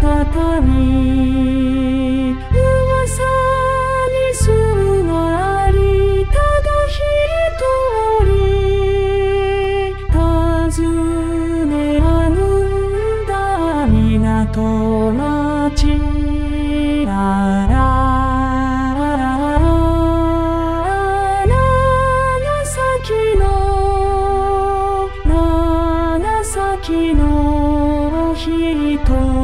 噂にすむがありただ一人尋ねあんだ港町なら長崎の人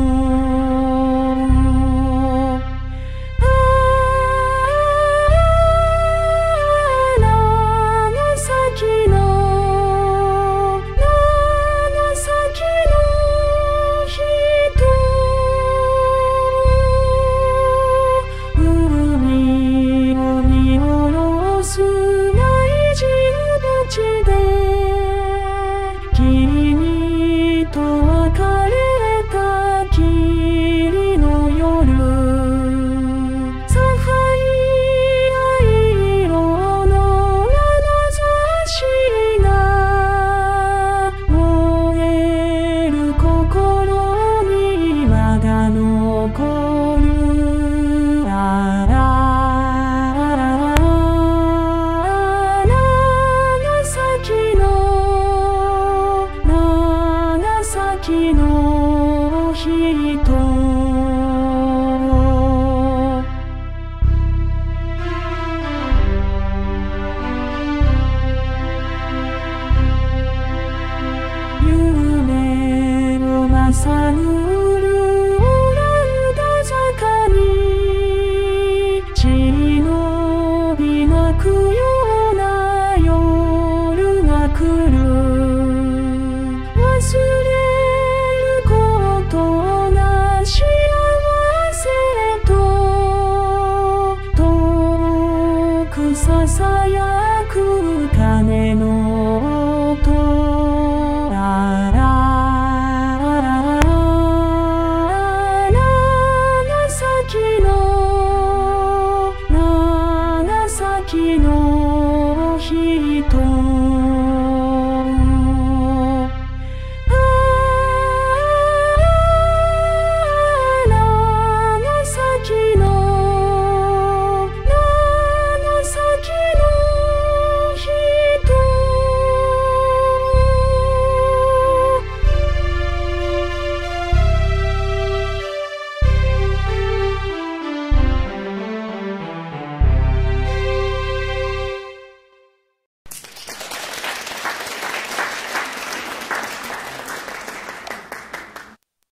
潜るオランダ坂に」「血のびまくような夜が来る」「忘れることなしあわせと」「遠くささやく鐘の音 qui nous